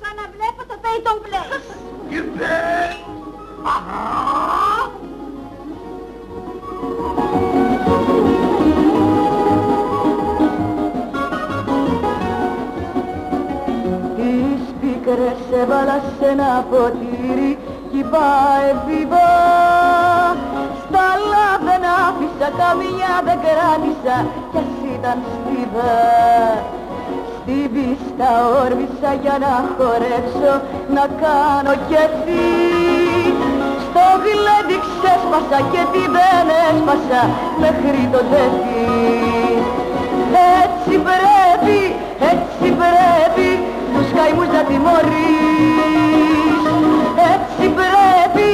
Ξαναβλέπω το Peyton Place. Ήρθε! Τις πίκρες έβαλα σε ένα ποτήρι κι είπα εφήβα Στα άλλα δεν άφησα, καμιά δεν κράτησα κι ας ήταν στίβα Στην πίστα όρμησα για να χορέψω, να κάνω κεφί Στο γλέντι ξέσπασα και τι δεν έσπασα μέχρι το τέφι έτσι πρέπει, έτσι πρέπει τους καημούς να τιμωρείς. Έτσι πρέπει,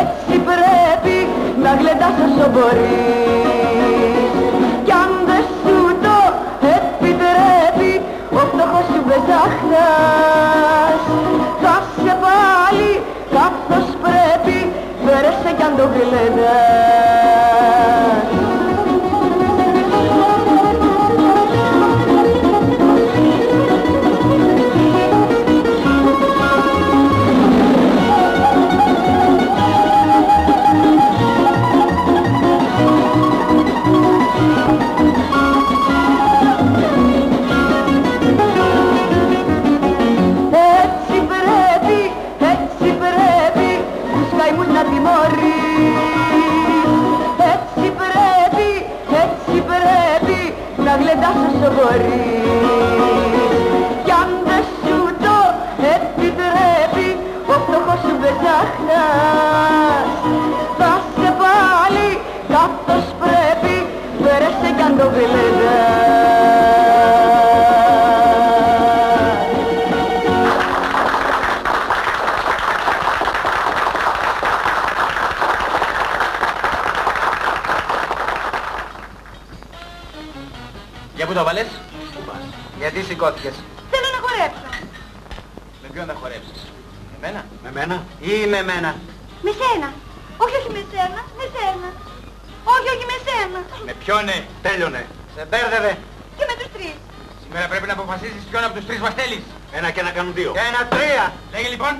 έτσι πρέπει να γλεντάς όσο μπορείς βεζάχνας Θα σε πάλι καθώς πρέπει φέρεσαι κι αν το γλεντάς τους καημούς να τιμωρείς Έτσι πρέπει, έτσι πρέπει να γλεντάς όσο μπορείς Κι αν δεν σου το επιτρέπει ο φτωχός σου βεζάχνας Θα σε πάλι καθώς πρέπει φέρεσαι κι αν το γλεντάς Για πού το βάλες; Πού πας; Γιατί σηκώθηκες; Θέλω να χορέψω. Με ποιον θα χορέψεις; Με μένα; Με μένα; Ή με μένα; Με σένα. Όχι, όχι με σένα. Με σένα. Όχι, όχι με σένα. Με ποιον ναι; Τέλειωνε. Σε μπέρδευε. Και με τους τρεις. Σήμερα πρέπει να αποφασίσεις ποιον από τους τρεις μας θέλεις. Ένα και να κάνουν δύο. Και ένα τρία. Λέγε λοιπόν.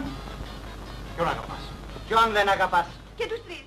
Ποιον αγαπάς; Ποιον δεν αγαπάς; Και τους τρεις.